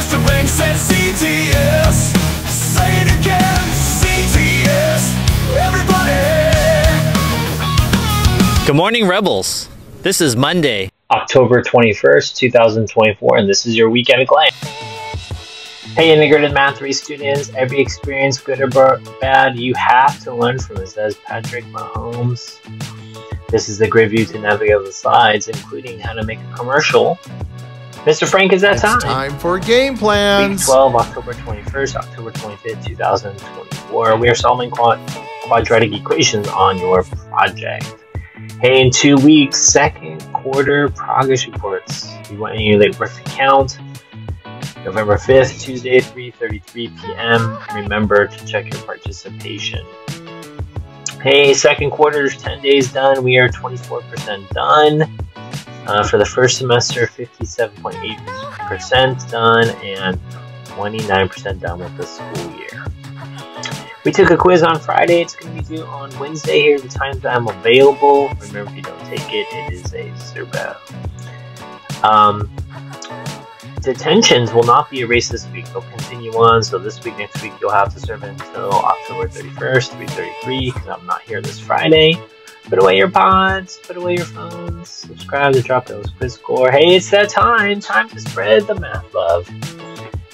Mr. Frank said CTS. Say it again, CTS. Everybody. Good morning, Rebels. This is Monday. October 21st, 2024, and this is your weekend at glance. Hey, integrated math 3 students, every experience, good or bad, you have to learn from it, says Patrick Mahomes. This is the grid view to navigate the slides, including how to make a commercial. Mr. Frank, is that It's time? time for game plans. Week 12, October 21st, October 25th, 2024. We are solving quad- quadratic equations on your project. Hey, in two weeks, second quarter progress reports. We want you late work to count. November 5th, Tuesday, 3.33 p.m. Remember to check your participation. Hey, second quarter is 10 days done. We are 24% done. Uh, for the first semester, 57.8% done and 29% done with the school year. We took a quiz on Friday. It's going to be due on Wednesday. Here the times that I'm available. Remember, if you don't take it, it is a zero. Um, detentions will not be erased this week. They'll continue on. So this week, next week, you'll have to serve until October 31st, 3:33, because I'm not here this Friday. Put away your pods, put away your phones, subscribe to Drop Those Quiz Score. Hey, it's that time! Time to spread the math love.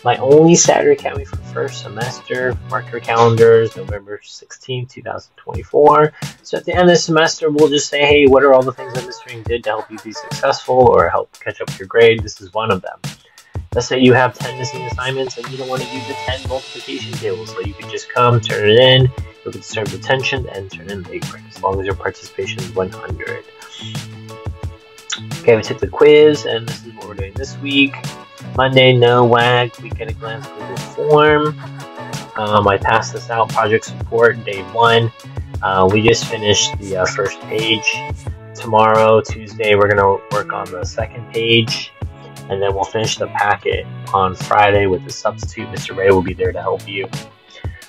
My only Saturday Academy for first semester. Mark your calendars, November 16, 2024. So at the end of the semester, we'll just say, hey, what are all the things that Mr. Eng did to help you be successful or help catch up your grade? This is one of them. Let's say you have 10 missing assignments and you don't want to use the 10 multiplication tables, so you can just come, turn it in, get served detention, and turn in late break, as long as your participation is 100. Okay, we took the quiz, and this is what we're doing this week. Monday, no WAG, week at a glance Google form. Um, I passed this out, project support, day one. Uh, we just finished the uh, first page. Tomorrow, Tuesday, we're going to work on the second page, and then we'll finish the packet on Friday with the substitute. Mr. Ray will be there to help you.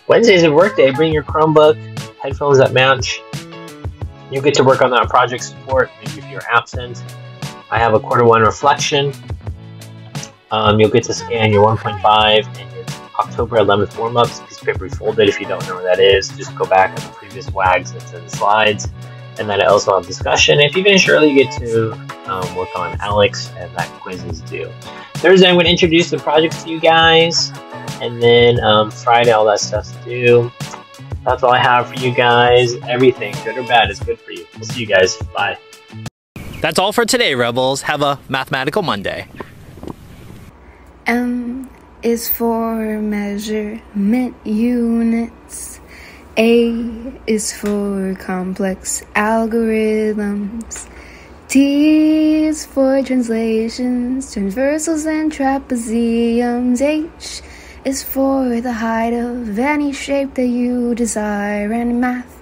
Wednesday's a work day. Bring your Chromebook, headphones that match. You get to work on that project support, if you're absent. I have a quarter one reflection. Um, you'll get to scan your 1.5 and your October 11th warm ups. Piece of paper folded. If you don't know where that is, just go back to the previous WAGs that's in the slides. And then I also have discussion. If you finish early, you get to um, work on ALEKS, and that quiz is due. Thursday, I'm going to introduce the projects to you guys. And then um, Friday, all that stuff to do. That's all I have for you guys. Everything, good or bad, is good for you. We'll see you guys. Bye. That's all for today, Rebels. Have a mathematical Monday. M is for measurement units. A is for complex algorithms. T is for translations, transversals, and trapeziums. H is for the height of any shape that you desire, and math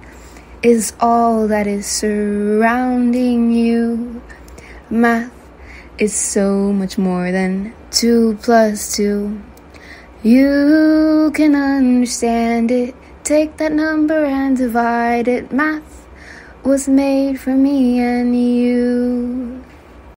is all that is surrounding you. Math is so much more than 2 plus 2. You can understand it. Take that number and divide it. Math was made for me and you.